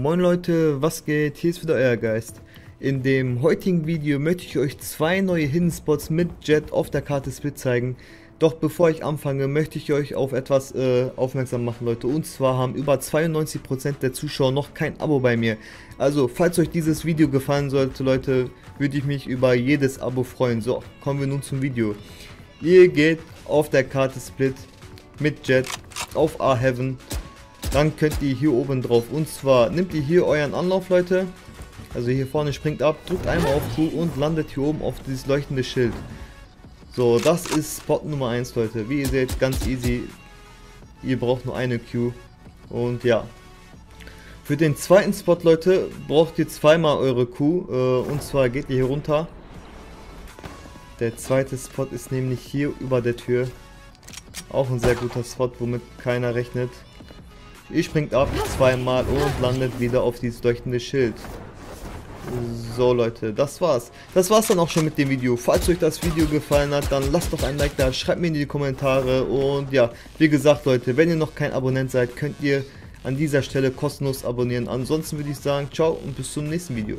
Moin Leute, was geht? Hier ist wieder euer Geist. In dem heutigen Video möchte ich euch zwei neue Hidden Spots mit Jet auf der Karte Split zeigen. Doch bevor ich anfange, möchte ich euch auf etwas äh, aufmerksam machen, Leute. Und zwar haben über 92% der Zuschauer noch kein Abo bei mir. Also, falls euch dieses Video gefallen sollte, Leute, würde ich mich über jedes Abo freuen. So, kommen wir nun zum Video. Ihr geht auf der Karte Split mit Jet auf A-Heaven dann könnt ihr hier oben drauf und zwar nehmt ihr hier euren Anlauf Leute. Also hier vorne springt ab drückt einmal auf Q und landet hier oben auf dieses leuchtende Schild. So das ist Spot Nummer 1 Leute. Wie ihr seht ganz easy. Ihr braucht nur eine Q. Und ja. Für den zweiten Spot Leute braucht ihr zweimal eure Q. Äh, und zwar geht ihr hier runter. Der zweite Spot ist nämlich hier über der Tür. Auch ein sehr guter Spot womit keiner rechnet Ihr springt ab zweimal und landet wieder auf dieses leuchtende Schild. So Leute, das war's. Das war's dann auch schon mit dem Video. Falls euch das Video gefallen hat, dann lasst doch ein Like da, schreibt mir in die Kommentare und ja, wie gesagt Leute, wenn ihr noch kein Abonnent seid, könnt ihr an dieser Stelle kostenlos abonnieren. Ansonsten würde ich sagen, ciao und bis zum nächsten Video.